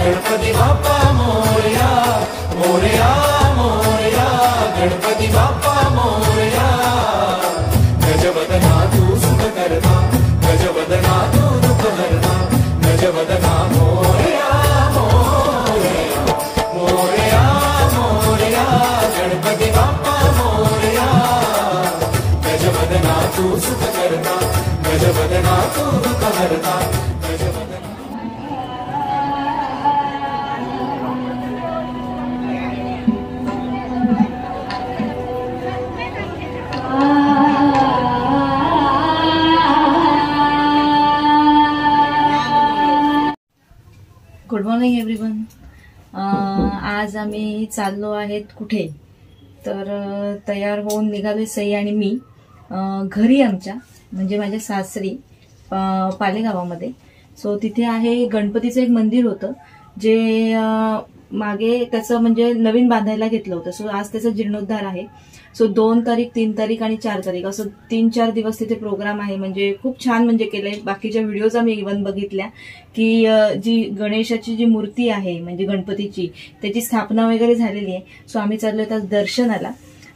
गणपती बाप्पा मोरया मोरया मोरया गणपती बाप्पा. आज आम्ही चाललो आहेत कुठे? तर तयार होऊन निघालो सई आणि मी. घरी आमच्या म्हणजे माझ्या सासरी पालेगावामध्ये. सो तिथे आहे गणपतीचं एक मंदिर होतं जे मागे त्याचं म्हणजे नवीन बांधायला घेतलं होतं. सो आज त्याचा जीर्णोद्धार आहे. सो दोन तारीख तीन तारीख आणि चार तारीख. असं तीन चार दिवस तिथे प्रोग्राम आहे. म्हणजे खूप छान म्हणजे केलंय. बाकीच्या व्हिडिओज आम्ही इव्हन बघितल्या की जी गणेशाची जी मूर्ती आहे म्हणजे गणपतीची त्याची स्थापना वगैरे झालेली आहे. सो आम्ही चाललोय त्या दर्शनाला.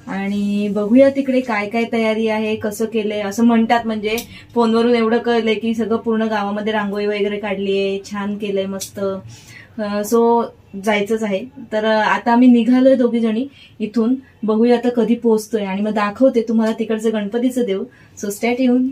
आणि बघूया तिकडे काय काय तयारी आहे कसं केलंय. असं म्हणतात म्हणजे फोनवरून एवढं कळलंय की सगळं पूर्ण गावामध्ये रांगोळी वगैरे काढली आहे छान केलंय मस्त. सो जायचंच आहे. तर आता आम्ही निघालोय दोघी जणी इथून. बघूया आता कधी पोहोचतोय. आणि मग दाखवते तुम्हाला तिकडचं गणपतीचं देऊ सो स्टॅट येऊन.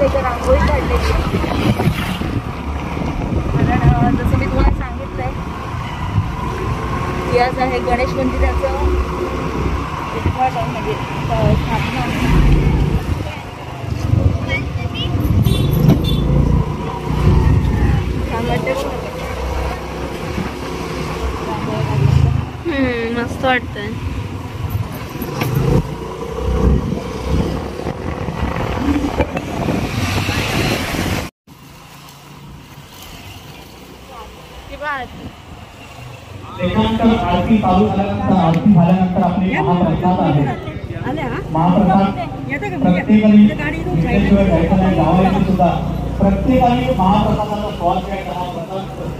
बघा, इथं रांगोळी काढलेली कारण जसं मी तुम्हाला सांगितलं आहे इतिहास आहे गणेश मंदिराचं उद्घाटन म्हणजे स्थापना. त्याच्यानंतर आरती चालू झाल्यानंतर आरती झाल्यानंतर आपली महाप्रसाद आहे. महाप्रसाद प्रत्येकाने गावामध्ये सुद्धा. प्रत्येकाने महाप्रसादाचा स्वाद घ्यायचा हा प्रसाद.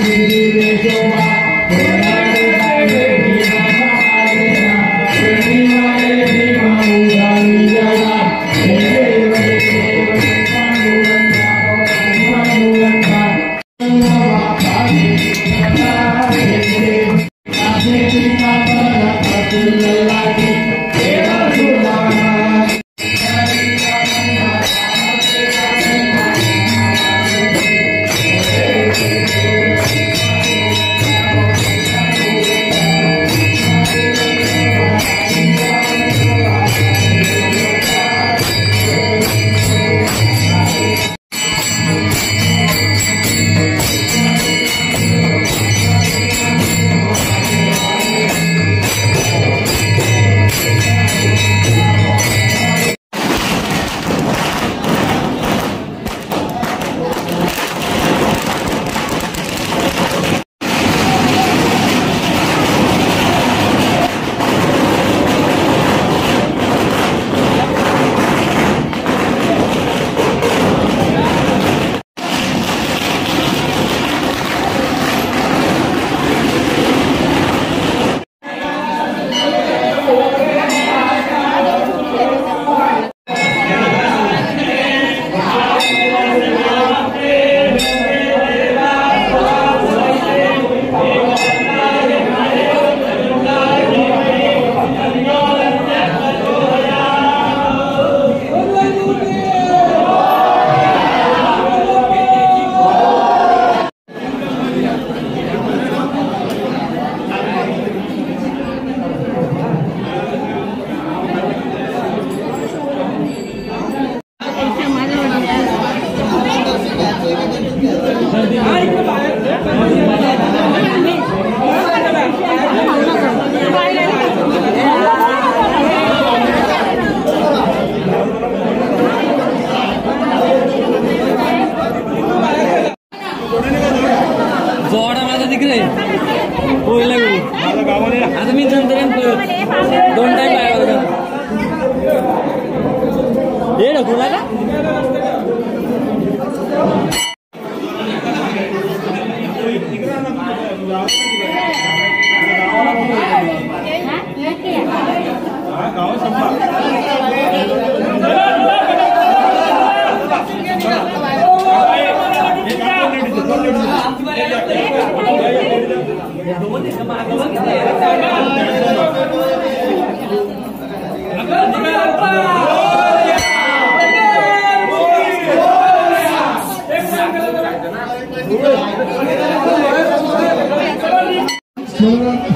ये नको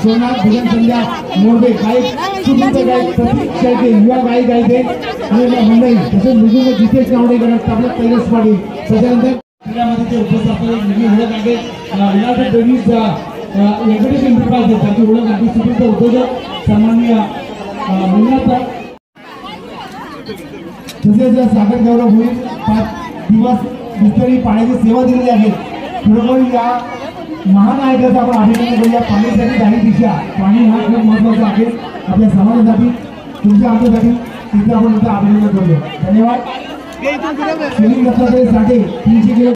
सोमनाथ भजन संध्या मोरबे गायक चुकीचं गायक प्रतीक शेळके युवा गायक गायके आणि मंडळी तसेच मृदुंग जितेश नावडे गणक आपलं कैलास पाटील त्याच्यानंतर क्रीडामध्ये ते उपस्थित असलेले मुली ओळख आहे. युनायटेड बेबीज व्यंकटेश एंटरप्राइजेस त्याची ओळख आहे सुपीचं उद्योजक सन्माननीय मंजुनाथ तसेच सागर गौरव होईल. पाच दिवस बिस्तरी पाण्याची सेवा दिलेली आहे. खरोखर या महानायकाचा आपण अभिनंदन करूया. पाणीसाठी दाही दिशा पाणी हा खूप महत्त्वाचा आहे. आपल्या समाजासाठी तुमच्या आमच्यासाठी तिथे आपण इथं अभिनंदन करूया. धन्यवाद. सुनील दत्तात्रय साठे तीनशे किलो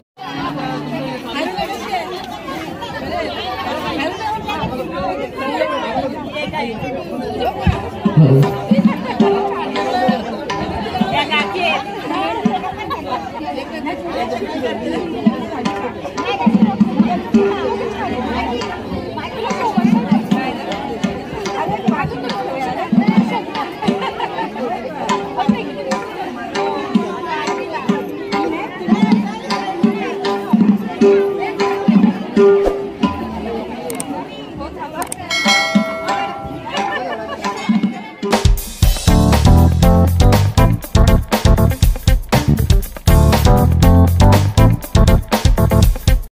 Thank you.